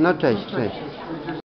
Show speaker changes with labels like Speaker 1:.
Speaker 1: No cześć, cześć.